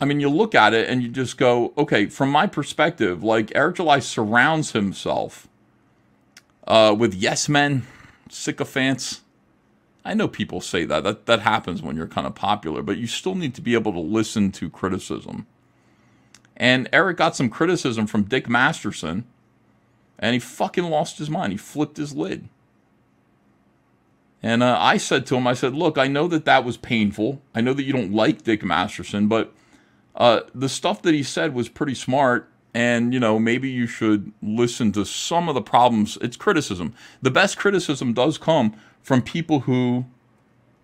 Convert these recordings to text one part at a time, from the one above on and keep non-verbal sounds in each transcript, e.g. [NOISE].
I mean, you look at it and you just go, okay, from my perspective, like Eric July surrounds himself uh, with yes men, sycophants. I know people say that. That that happens when you're kind of popular, but you still need to be able to listen to criticism. And Eric got some criticism from Dick Masterson, and he fucking lost his mind. He flipped his lid. And uh, I said to him, I said, look, I know that that was painful. I know that you don't like Dick Masterson, but uh, the stuff that he said was pretty smart. And, you know, maybe you should listen to some of the problems. It's criticism. The best criticism does come from people who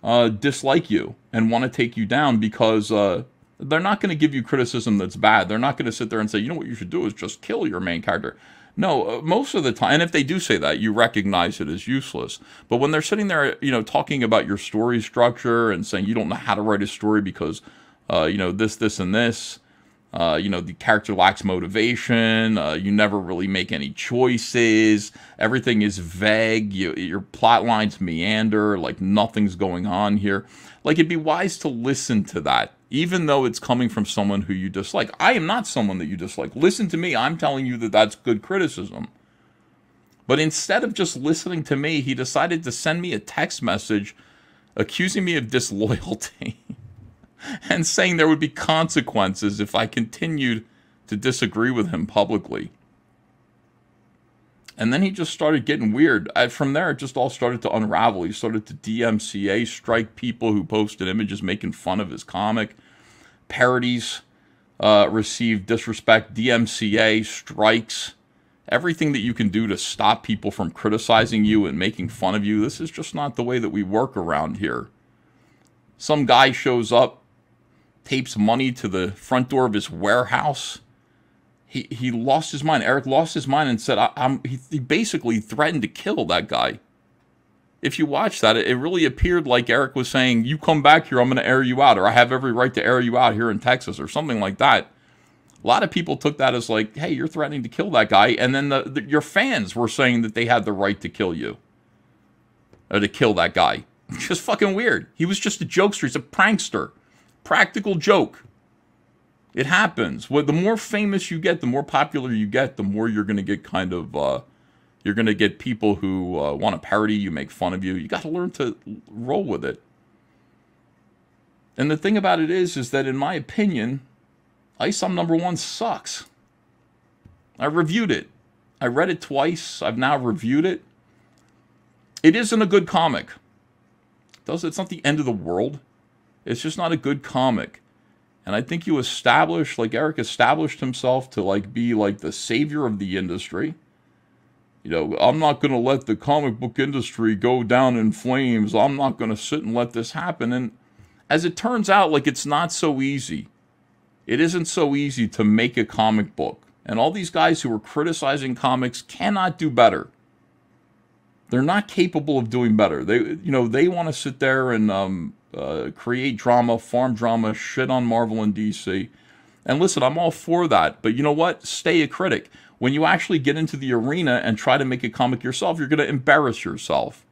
uh, dislike you and want to take you down because uh, they're not going to give you criticism that's bad. They're not going to sit there and say, you know what you should do is just kill your main character. No, uh, most of the time, and if they do say that, you recognize it as useless. But when they're sitting there, you know, talking about your story structure and saying you don't know how to write a story because, uh, you know, this, this, and this, uh, you know, the character lacks motivation. Uh, you never really make any choices. Everything is vague. You, your plot lines meander, like nothing's going on here. Like it'd be wise to listen to that even though it's coming from someone who you dislike. I am not someone that you dislike. Listen to me. I'm telling you that that's good criticism. But instead of just listening to me, he decided to send me a text message accusing me of disloyalty [LAUGHS] [LAUGHS] and saying there would be consequences if I continued to disagree with him publicly. And then he just started getting weird. from there, it just all started to unravel. He started to DMCA strike people who posted images making fun of his comic parodies uh, received disrespect, DMCA, strikes, everything that you can do to stop people from criticizing you and making fun of you. This is just not the way that we work around here. Some guy shows up, tapes money to the front door of his warehouse. He, he lost his mind. Eric lost his mind and said, I, am he, he basically threatened to kill that guy if you watch that, it really appeared like Eric was saying, You come back here, I'm going to air you out, or I have every right to air you out here in Texas, or something like that. A lot of people took that as like, Hey, you're threatening to kill that guy. And then the, the, your fans were saying that they had the right to kill you, or to kill that guy. [LAUGHS] Just fucking weird. He was just a jokester, he's a prankster. Practical joke. It happens. Well, the more famous you get, the more popular you get, the more you're going to get kind of. Uh, you're going to get people who uh, want to parody you, make fun of you. You got to learn to roll with it. And the thing about it is, is that in my opinion, ISOM number one sucks. I reviewed it. I read it twice. I've now reviewed it. It isn't a good comic. Does it's not the end of the world. It's just not a good comic. And I think you establish, like Eric established himself to like be like the savior of the industry you know, I'm not going to let the comic book industry go down in flames. I'm not going to sit and let this happen. And as it turns out, like it's not so easy. It isn't so easy to make a comic book. And all these guys who are criticizing comics cannot do better. They're not capable of doing better. They, you know, they want to sit there and um, uh, create drama, farm drama, shit on Marvel and DC. And listen, I'm all for that. But you know what? Stay a critic when you actually get into the arena and try to make a comic yourself, you're going to embarrass yourself.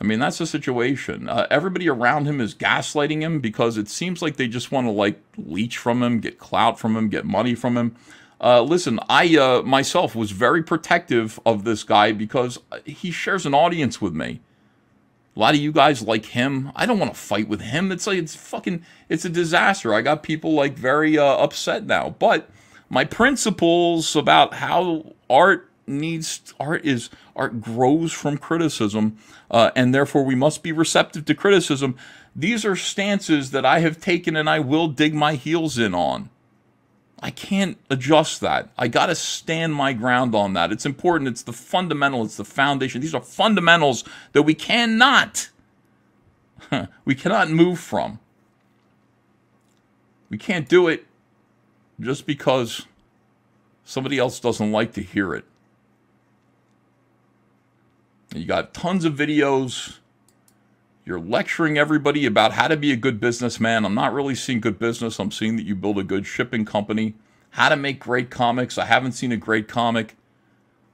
I mean, that's the situation. Uh, everybody around him is gaslighting him because it seems like they just want to like leech from him, get clout from him, get money from him. Uh, listen, I uh, myself was very protective of this guy because he shares an audience with me. A lot of you guys like him. I don't want to fight with him. It's like it's fucking it's a disaster. I got people like very uh, upset now, but my principles about how art needs art is art grows from criticism uh, and therefore we must be receptive to criticism these are stances that i have taken and i will dig my heels in on i can't adjust that. I got to stand my ground on that. It's important. It's the fundamental. It's the foundation. These are fundamentals that we cannot [LAUGHS] we cannot move from. We can't do it just because somebody else doesn't like to hear it. You got tons of videos. You're lecturing everybody about how to be a good businessman. I'm not really seeing good business. I'm seeing that you build a good shipping company. How to make great comics. I haven't seen a great comic.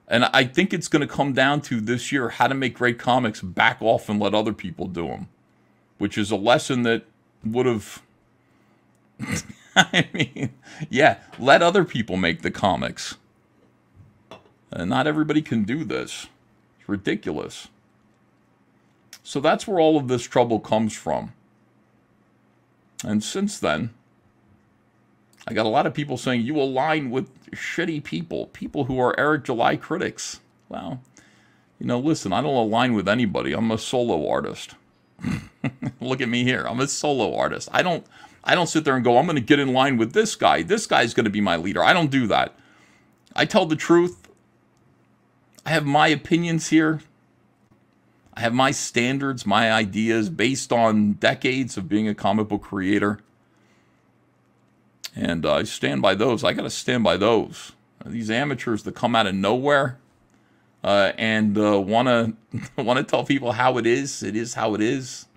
And I think it's going to come down to this year how to make great comics, back off and let other people do them, which is a lesson that would have [LAUGHS] I mean, yeah, let other people make the comics. Uh, not everybody can do this. It's ridiculous. So that's where all of this trouble comes from. And since then, I got a lot of people saying you align with shitty people, people who are Eric July critics. Well, you know, listen, I don't align with anybody. I'm a solo artist. [LAUGHS] Look at me here. I'm a solo artist. I don't I don't sit there and go, I'm going to get in line with this guy. This guy's going to be my leader. I don't do that. I tell the truth. I have my opinions here. I have my standards, my ideas based on decades of being a comic book creator. And uh, I stand by those. I got to stand by those. These amateurs that come out of nowhere uh, and want to want to tell people how it is. It is how it is.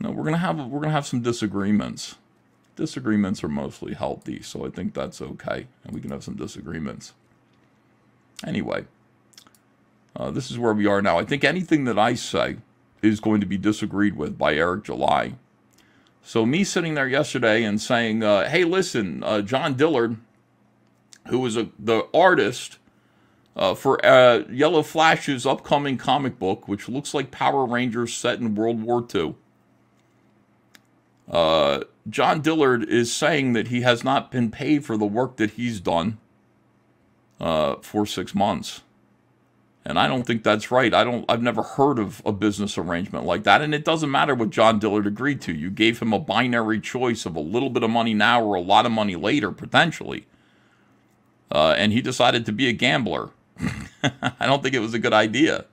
No, we're gonna have we're gonna have some disagreements. Disagreements are mostly healthy, so I think that's okay, and we can have some disagreements. Anyway, uh, this is where we are now. I think anything that I say is going to be disagreed with by Eric July. So me sitting there yesterday and saying, uh, "Hey, listen, uh, John Dillard, who was a, the artist uh, for uh, Yellow Flash's upcoming comic book, which looks like Power Rangers set in World War II." Uh, John Dillard is saying that he has not been paid for the work that he's done for six months. And I don't think that's right. I don't. I've never heard of a business arrangement like that. And it doesn't matter what John Dillard agreed to. You gave him a binary choice of a little bit of money now or a lot of money later, potentially. Uh, and he decided to be a gambler. [LAUGHS] I don't think it was a good idea.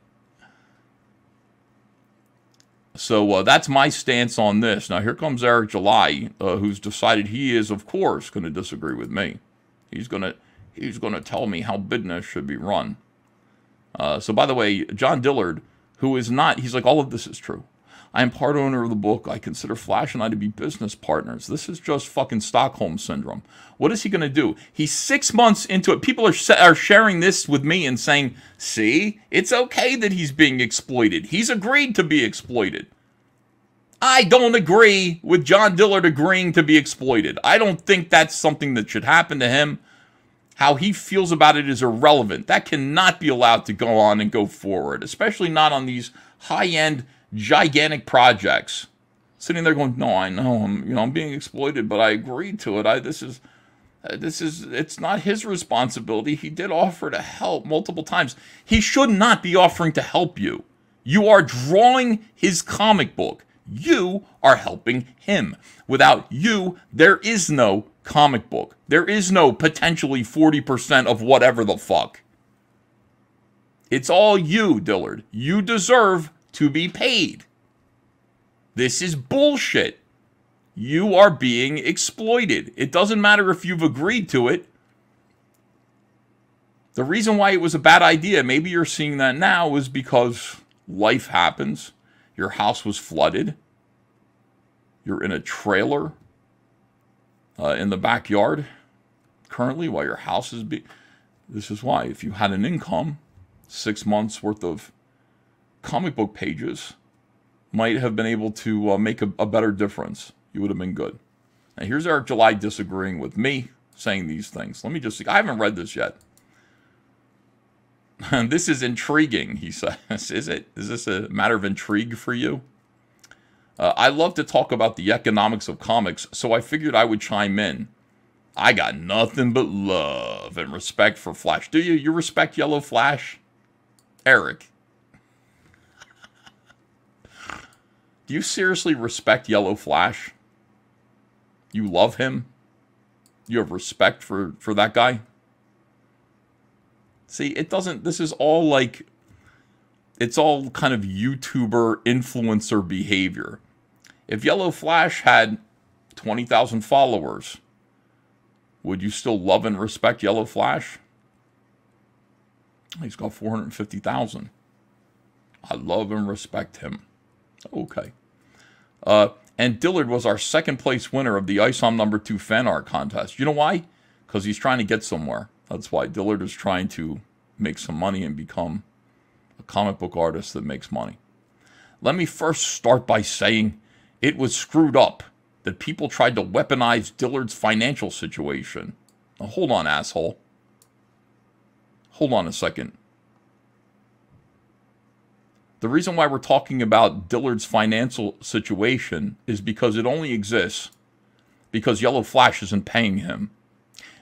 So uh, that's my stance on this. Now, here comes Eric July, uh, who's decided he is, of course, going to disagree with me. He's going to he's going to tell me how business should be run. Uh, so, by the way, John Dillard, who is not, he's like, all of this is true. I am part owner of the book. I consider Flash and I to be business partners. This is just fucking Stockholm syndrome. What is he going to do? He's six months into it. People are, are sharing this with me and saying, see, it's okay that he's being exploited. He's agreed to be exploited. I don't agree with John Dillard agreeing to be exploited. I don't think that's something that should happen to him. How he feels about it is irrelevant. That cannot be allowed to go on and go forward, especially not on these high end gigantic projects. Sitting there going, no, I know I'm, you know, I'm being exploited, but I agreed to it. I this is, uh, this is, it's not his responsibility. He did offer to help multiple times. He should not be offering to help you. You are drawing his comic book. You are helping him. Without you, there is no comic book. There is no potentially 40% of whatever the fuck. It's all you, Dillard. You deserve to be paid. This is bullshit. You are being exploited. It doesn't matter if you've agreed to it. The reason why it was a bad idea, maybe you're seeing that now, was because life happens. Your house was flooded. You're in a trailer uh, in the backyard currently while your house is being. This is why. If you had an income, six months worth of comic book pages might have been able to uh, make a, a better difference. You would have been good. Now, here's Eric July disagreeing with me saying these things. Let me just see. I haven't read this yet. [LAUGHS] this is intriguing, he says. Is it? Is this a matter of intrigue for you? Uh, I love to talk about the economics of comics, so I figured I would chime in. I got nothing but love and respect for Flash. Do you? You respect Yellow Flash? Eric, Do you seriously respect Yellow Flash? You love him? You have respect for, for that guy? See, it doesn't, this is all like, it's all kind of YouTuber influencer behavior. If Yellow Flash had 20,000 followers, would you still love and respect Yellow Flash? He's got 450,000. I love and respect him. Okay. Uh, and Dillard was our second place winner of the ISOM number two fan art contest. You know why? Because he's trying to get somewhere. That's why Dillard is trying to make some money and become a comic book artist that makes money. Let me first start by saying it was screwed up that people tried to weaponize Dillard's financial situation. Now, hold on, asshole. Hold on a second. The reason why we're talking about Dillard's financial situation is because it only exists because Yellow Flash isn't paying him.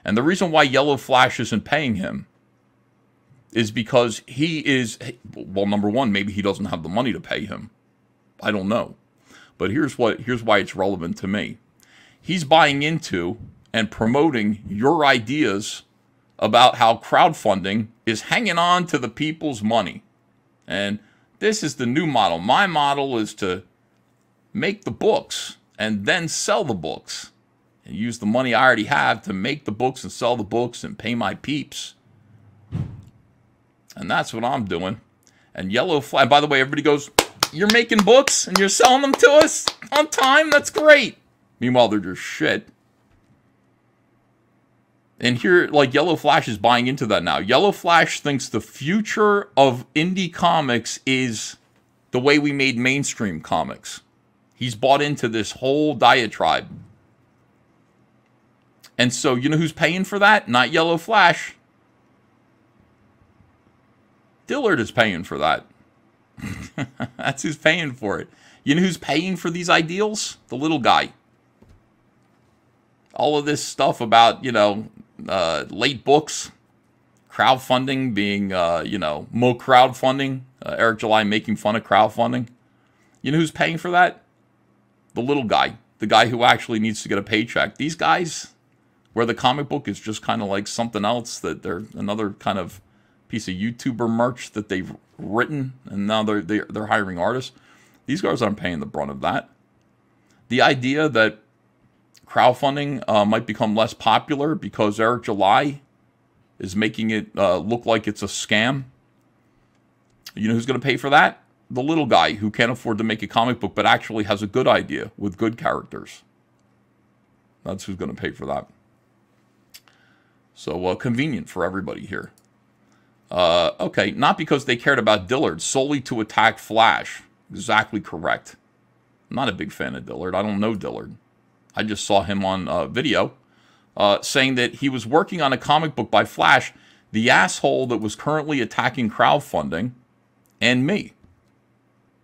And the reason why Yellow Flash isn't paying him is because he is, well, number one, maybe he doesn't have the money to pay him. I don't know. But here's what here's why it's relevant to me. He's buying into and promoting your ideas about how crowdfunding is hanging on to the people's money. And this is the new model. My model is to make the books and then sell the books and use the money I already have to make the books and sell the books and pay my peeps. And that's what I'm doing. And Yellow Flash, by the way, everybody goes, You're making books and you're selling them to us on time? That's great. Meanwhile, they're just shit. And here, like, Yellow Flash is buying into that now. Yellow Flash thinks the future of indie comics is the way we made mainstream comics. He's bought into this whole diatribe. And so, you know who's paying for that? Not Yellow Flash. Dillard is paying for that. [LAUGHS] That's who's paying for it. You know who's paying for these ideals? The little guy. All of this stuff about, you know, uh, late books, crowdfunding being, uh, you know, mo crowdfunding, uh, Eric July making fun of crowdfunding. You know who's paying for that? The little guy, the guy who actually needs to get a paycheck. These guys, where the comic book is just kind of like something else that they're another kind of piece of YouTuber merch that they've written, and now they're they're, they're hiring artists. These guys aren't paying the brunt of that. The idea that crowdfunding uh, might become less popular because Eric July is making it uh, look like it's a scam. You know who's going to pay for that? The little guy who can't afford to make a comic book but actually has a good idea with good characters. That's who's going to pay for that. So uh, convenient for everybody here. Uh, okay, not because they cared about Dillard, solely to attack Flash. Exactly correct. I'm not a big fan of Dillard. I don't know Dillard. I just saw him on uh, video uh, saying that he was working on a comic book by Flash, the asshole that was currently attacking crowdfunding, and me.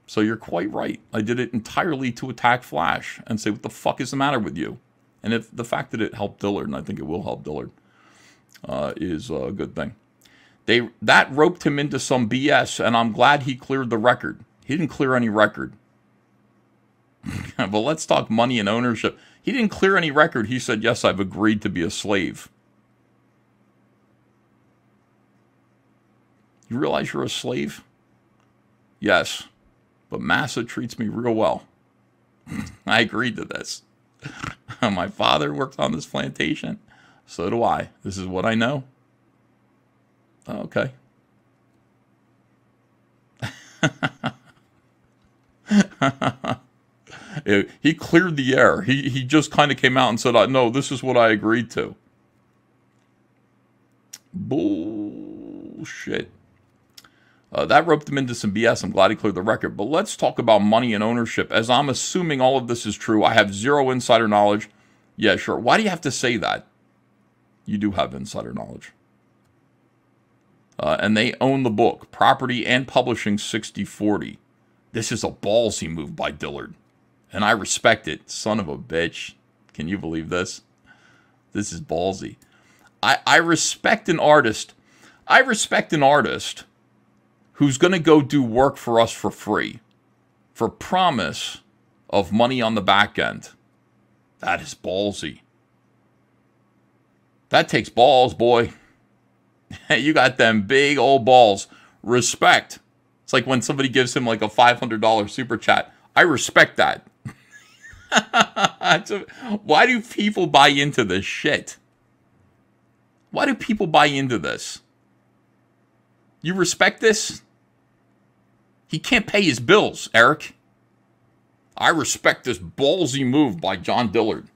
So you're quite right. I did it entirely to attack Flash and say, what the fuck is the matter with you? And if the fact that it helped Dillard, and I think it will help Dillard, uh, is a good thing. They that roped him into some BS, and I'm glad he cleared the record. He didn't clear any record. [LAUGHS] but let's talk money and ownership. He didn't clear any record. He said, Yes, I've agreed to be a slave. You realize you're a slave? Yes, but Massa treats me real well. [LAUGHS] I agreed to this. [LAUGHS] My father worked on this plantation. So do I. This is what I know. Okay. [LAUGHS] he cleared the air. He, he just kind of came out and said, "I No, this is what I agreed to. Bullshit. Uh, that roped him into some BS. I'm glad he cleared the record. But let's talk about money and ownership. As I'm assuming all of this is true, I have zero insider knowledge. Yeah, sure. Why do you have to say that? you do have insider knowledge. Uh, and they own the book, property and publishing 6040. This is a ballsy move by Dillard. And I respect it. Son of a bitch. Can you believe this? This is ballsy. I, I respect an artist. I respect an artist who's going to go do work for us for free for promise of money on the back end. That is ballsy. That takes balls, boy. [LAUGHS] you got them big old balls. Respect. It's like when somebody gives him like a $500 super chat. I respect that. [LAUGHS] Why do people buy into this shit? Why do people buy into this? You respect this? He can't pay his bills, Eric. I respect this ballsy move by John Dillard.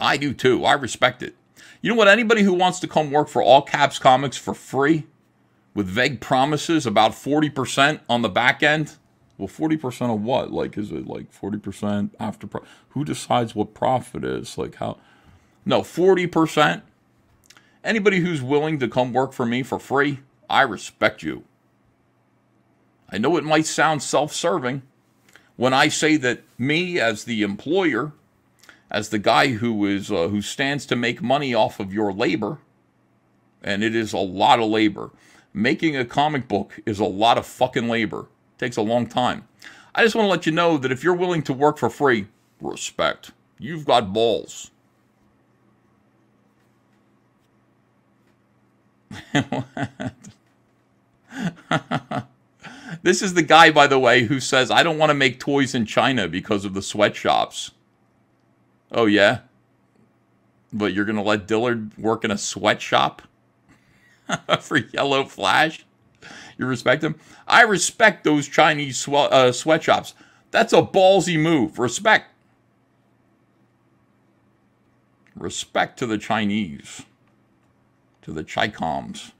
I do too. I respect it. You know what? Anybody who wants to come work for All Caps Comics for free, with vague promises about 40% on the back end. Well, 40% of what? Like, is it like 40% after? Pro- Who decides what profit is? Like, how? No, 40%. Anybody who's willing to come work for me for free, I respect you. I know it might sound self serving when I say that me, as the employer, as the guy who is uh, who stands to make money off of your labor, and it is a lot of labor. Making a comic book is a lot of fucking labor. It takes a long time. I just want to let you know that if you're willing to work for free, respect. You've got balls. [LAUGHS] this is the guy, by the way, who says, I don't want to make toys in China because of the sweatshops. Oh, yeah? But you're going to let Dillard work in a sweatshop [LAUGHS] for Yellow Flash? You respect him? I respect those Chinese uh, sweatshops. That's a ballsy move. Respect. Respect to the Chinese, to the Chicoms.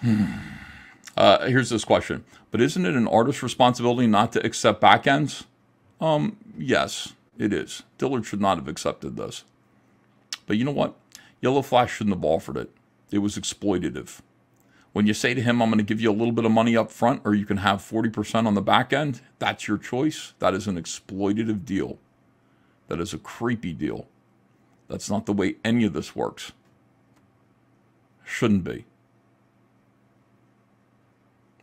Hmm. Uh, here's this question. But isn't it an artist's responsibility not to accept backends? Um, yes, it is. Dillard should not have accepted this. But you know what? Yellow Flash shouldn't have offered it. It was exploitative. When you say to him, I'm going to give you a little bit of money up front, or you can have 40% on the back end, that's your choice. That is an exploitative deal. That is a creepy deal. That's not the way any of this works. Shouldn't be.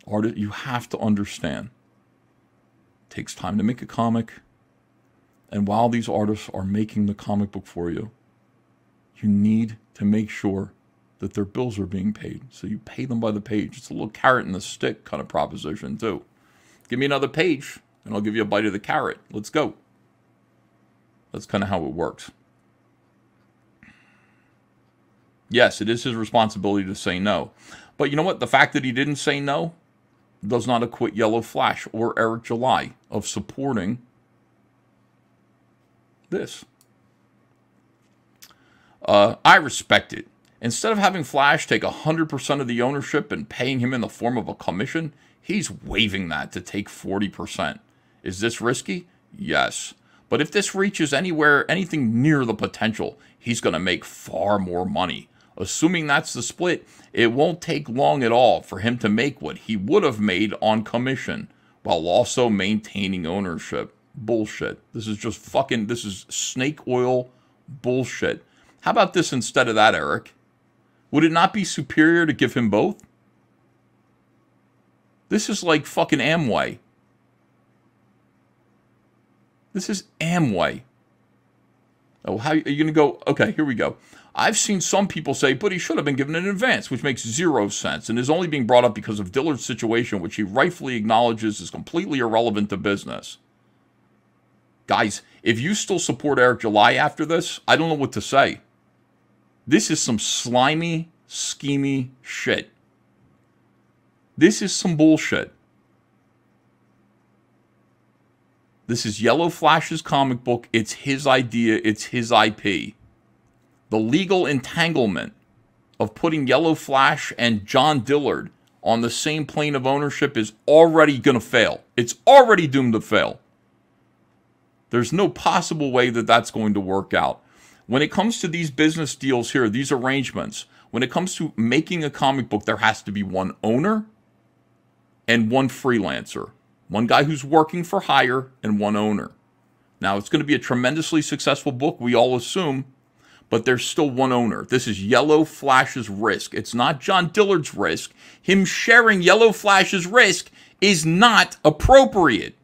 Artist, you have to understand. It takes time to make a comic. And while these artists are making the comic book for you, you need to make sure that their bills are being paid. So you pay them by the page. It's a little carrot and the stick kind of proposition, too. Give me another page, and I'll give you a bite of the carrot. Let's go. That's kind of how it works. Yes, it is his responsibility to say no. But you know what? The fact that he didn't say no does not acquit Yellow Flash or Eric July of supporting this. Uh, I respect it. Instead of having Flash take 100% of the ownership and paying him in the form of a commission, he's waiving that to take 40%. Is this risky? Yes. But if this reaches anywhere, anything near the potential, he's going to make far more money. Assuming that's the split, it won't take long at all for him to make what he would have made on commission while also maintaining ownership. Bullshit. This is just fucking, this is snake oil bullshit. How about this instead of that, Eric? Would it not be superior to give him both? This is like fucking Amway. This is Amway. Oh, how are you going to go? Okay, here we go. I've seen some people say, but he should have been given an advance, which makes zero sense and is only being brought up because of Dillard's situation, which he rightfully acknowledges is completely irrelevant to business. Guys, if you still support Eric July after this, I don't know what to say. This is some slimy, schemy shit. This is some bullshit. This is Yellow Flash's comic book. It's his idea, it's his IP. The legal entanglement of putting Yellow Flash and John Dillard on the same plane of ownership is already going to fail. It's already doomed to fail. There's no possible way that that's going to work out. When it comes to these business deals here, these arrangements, when it comes to making a comic book, there has to be one owner and one freelancer. One guy who's working for hire and one owner. Now, it's going to be a tremendously successful book, we all assume, but there's still one owner. This is Yellow Flash's risk. It's not John Dillard's risk. Him sharing Yellow Flash's risk is not appropriate.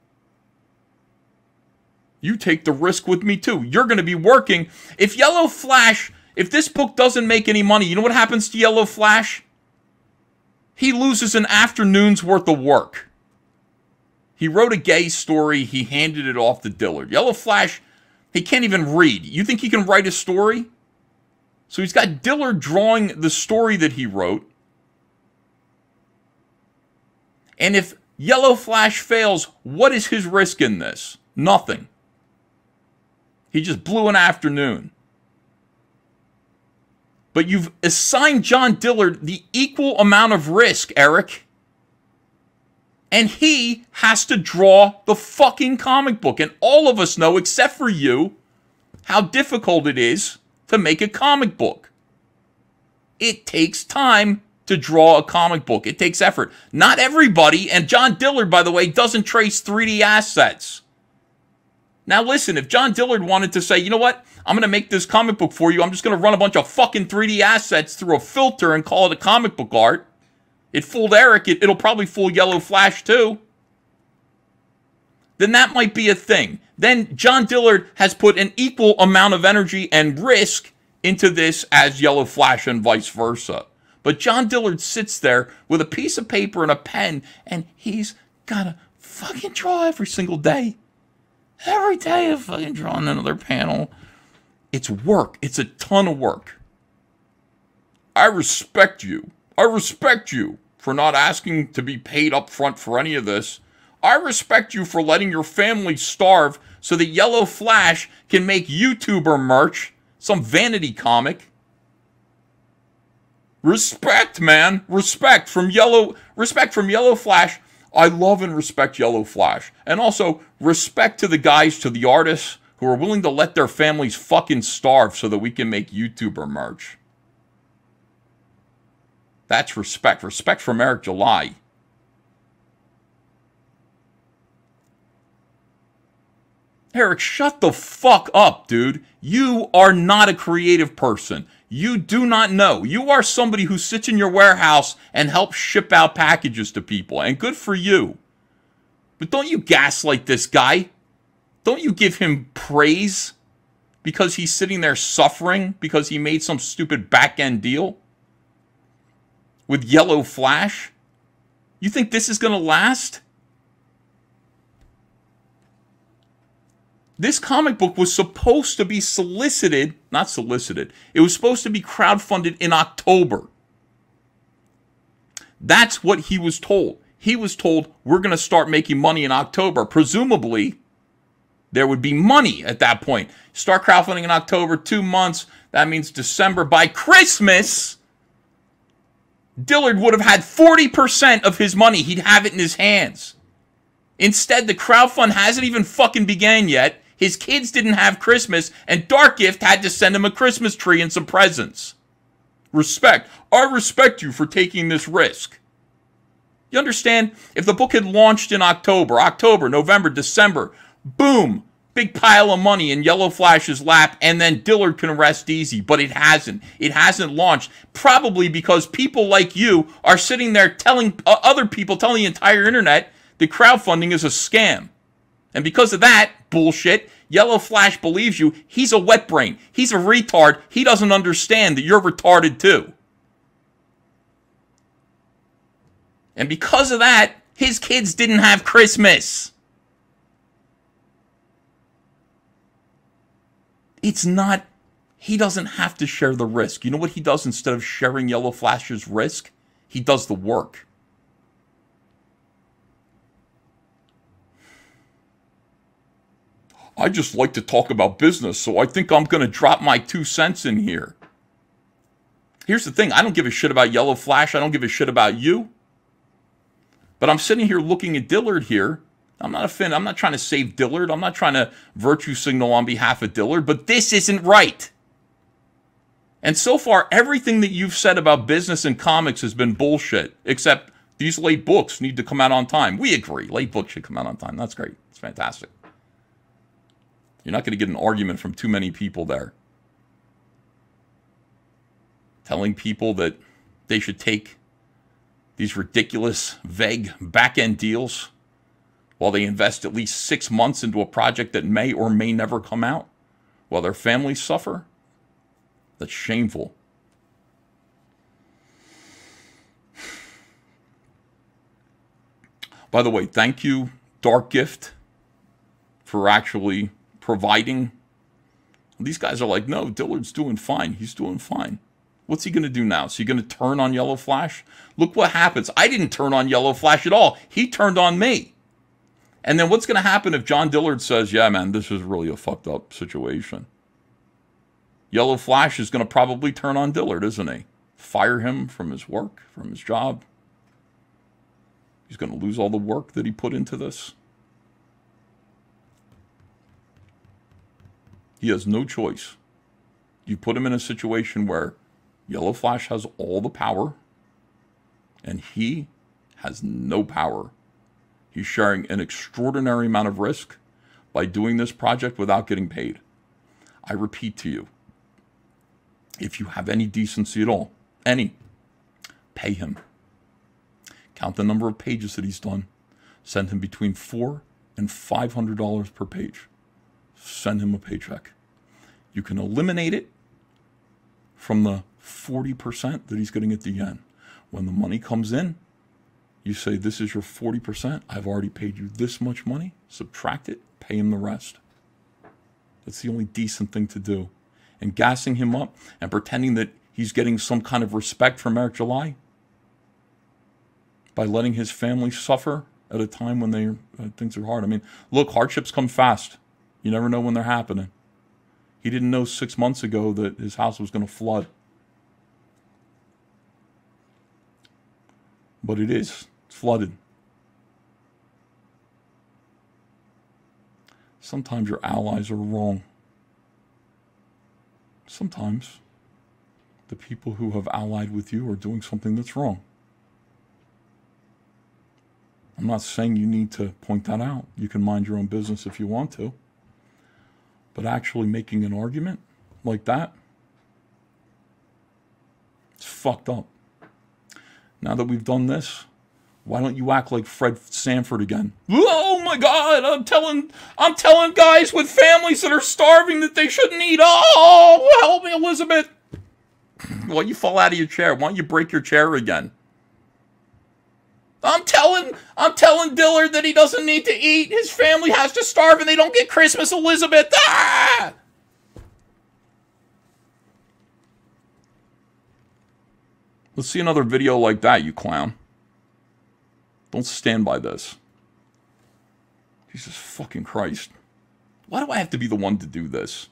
You take the risk with me too. You're going to be working. If Yellow Flash, if this book doesn't make any money, you know what happens to Yellow Flash? He loses an afternoon's worth of work. He wrote a gay story, he handed it off to Dillard. Yellow Flash, he can't even read. You think he can write a story? So he's got Dillard drawing the story that he wrote. And if Yellow Flash fails, what is his risk in this? Nothing. He just blew an afternoon. But you've assigned John Dillard the equal amount of risk, Eric. And he has to draw the fucking comic book. And all of us know, except for you, how difficult it is to make a comic book. It takes time to draw a comic book. It takes effort. Not everybody, and John Dillard, by the way, doesn't trace 3D assets. Now, listen, if John Dillard wanted to say, you know what, I'm going to make this comic book for you, I'm just going to run a bunch of fucking 3D assets through a filter and call it a comic book art. It fooled Eric, it, it'll probably fool Yellow Flash too. Then that might be a thing. Then John Dillard has put an equal amount of energy and risk into this as Yellow Flash and vice versa. But John Dillard sits there with a piece of paper and a pen, and he's got to fucking draw every single day. Every day, I'm fucking drawing another panel. It's work. It's a ton of work. I respect you. I respect you for not asking to be paid up front for any of this. I respect you for letting your family starve so that Yellow Flash can make YouTuber merch, some vanity comic. Respect, man. Respect from Yellow respect from Yellow Flash. I love and respect Yellow Flash. And also respect to the guys, to the artists who are willing to let their families fucking starve so that we can make YouTuber merch. That's respect. Respect from Eric July. Eric, shut the fuck up, dude. You are not a creative person. You do not know. You are somebody who sits in your warehouse and helps ship out packages to people, and good for you. But don't you gaslight this guy. Don't you give him praise because he's sitting there suffering because he made some stupid back end deal with Yellow Flash? You think this is going to last? This comic book was supposed to be solicited, not solicited, it was supposed to be crowdfunded in October. That's what he was told. He was told, we're going to start making money in October. Presumably, there would be money at that point. Start crowdfunding in October, two months. That means December. By Christmas, Dillard would have had 40% of his money. He'd have it in his hands. Instead, the crowdfund hasn't even fucking began yet. His kids didn't have Christmas, and Dark Gift had to send him a Christmas tree and some presents. Respect. I respect you for taking this risk. You understand? If the book had launched in October, October, November, December, boom, big pile of money in Yellow Flash's lap, and then Dillard can rest easy. But it hasn't. It hasn't launched. Probably because people like you are sitting there telling uh, other people, telling the entire internet that crowdfunding is a scam. And because of that bullshit, Yellow Flash believes you. He's a wet brain. He's a retard. He doesn't understand that you're retarded too. And because of that, his kids didn't have Christmas. It's not, he doesn't have to share the risk. You know what he does instead of sharing Yellow Flash's risk? He does the work. I just like to talk about business, so I think I'm going to drop my two cents in here. Here's the thing I don't give a shit about Yellow Flash. I don't give a shit about you. But I'm sitting here looking at Dillard here. I'm not a fan. I'm not trying to save Dillard. I'm not trying to virtue signal on behalf of Dillard, but this isn't right. And so far, everything that you've said about business and comics has been bullshit, except these late books need to come out on time. We agree. Late books should come out on time. That's great. It's fantastic. You're not going to get an argument from too many people there. Telling people that they should take these ridiculous, vague back end deals while they invest at least six months into a project that may or may never come out while their families suffer. That's shameful. By the way, thank you, Dark Gift, for actually providing. These guys are like, no, Dillard's doing fine. He's doing fine. What's he going to do now? Is he going to turn on Yellow Flash? Look what happens. I didn't turn on Yellow Flash at all. He turned on me. And then what's going to happen if John Dillard says, yeah, man, this is really a fucked up situation? Yellow Flash is going to probably turn on Dillard, isn't he? Fire him from his work, from his job. He's going to lose all the work that he put into this. He has no choice. You put him in a situation where Yellow Flash has all the power and he has no power. He's sharing an extraordinary amount of risk by doing this project without getting paid. I repeat to you if you have any decency at all, any, pay him. Count the number of pages that he's done. Send him between four and five hundred dollars per page. Send him a paycheck. You can eliminate it from the 40% that he's getting at the end. When the money comes in, you say, This is your 40%. I've already paid you this much money. Subtract it, pay him the rest. That's the only decent thing to do. And gassing him up and pretending that he's getting some kind of respect from Eric July by letting his family suffer at a time when they uh, things are hard. I mean, look, hardships come fast. You never know when they're happening. He didn't know six months ago that his house was going to flood. but it is. It's flooded. Sometimes your allies are wrong. Sometimes the people who have allied with you are doing something that's wrong. I'm not saying you need to point that out. You can mind your own business if you want to. But actually making an argument like that, it's fucked up. Now that we've done this, why don't you act like Fred Sanford again? Oh my God! I'm telling, I'm telling guys with families that are starving that they shouldn't eat. Oh, help me, Elizabeth! [CLEARS THROAT] Why well, you fall out of your chair? Why don't you break your chair again? I'm telling, I'm telling Dillard that he doesn't need to eat. His family has to starve, and they don't get Christmas, Elizabeth. Ah! Let's see another video like that, you clown. Don't stand by this. Jesus fucking Christ. Why do I have to be the one to do this?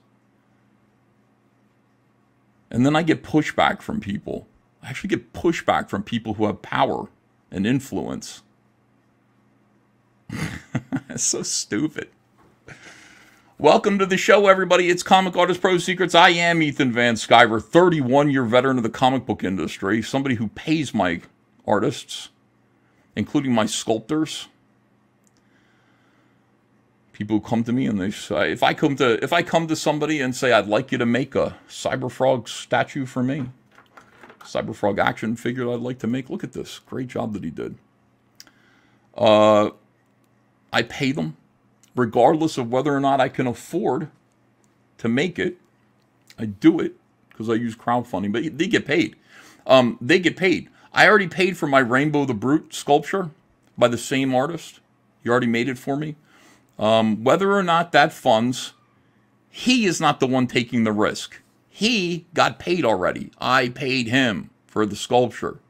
And then I get pushback from people. I actually get pushback from people who have power and influence. [LAUGHS] it's so stupid. Welcome to the show, everybody. It's Comic Artist Pro Secrets. I am Ethan Van Sciver, 31 year veteran of the comic book industry, somebody who pays my artists, including my sculptors. People who come to me and they say, if I come to if I come to somebody and say I'd like you to make a Cyberfrog statue for me, Cyberfrog action figure I'd like to make. Look at this, great job that he did. Uh, I pay them regardless of whether or not I can afford to make it. I do it because I use crowdfunding, but they get paid. Um, they get paid. I already paid for my Rainbow the Brute sculpture by the same artist. He already made it for me. Um, whether or not that funds, he is not the one taking the risk. He got paid already. I paid him for the sculpture.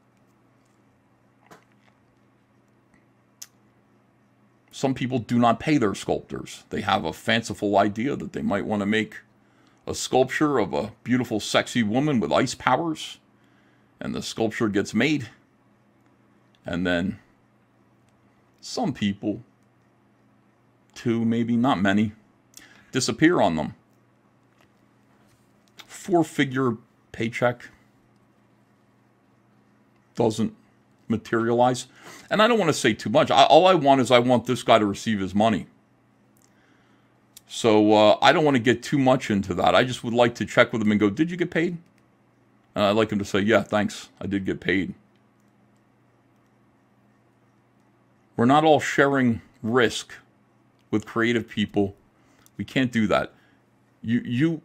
Some people do not pay their sculptors. They have a fanciful idea that they might want to make a sculpture of a beautiful, sexy woman with ice powers, and the sculpture gets made. And then some people, two, maybe not many, disappear on them. Four figure paycheck doesn't materialize. And I don't want to say too much. I, all I want is I want this guy to receive his money. So uh, I don't want to get too much into that. I just would like to check with him and go, Did you get paid? And I'd like him to say, Yeah, thanks. I did get paid. We're not all sharing risk with creative people. We can't do that. You you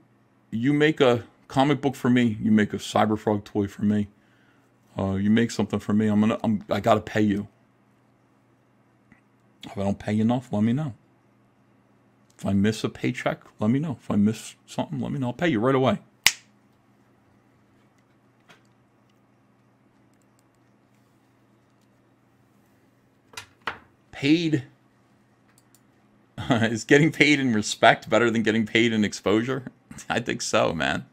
you make a comic book for me, you make a Cyberfrog toy for me uh, you make something for me, I'm gonna, I'm, I gotta pay you. If I don't pay you enough, let me know. If I miss a paycheck, let me know. If I miss something, let me know. I'll pay you right away. Paid [LAUGHS] is getting paid in respect better than getting paid in exposure? [LAUGHS] I think so, man.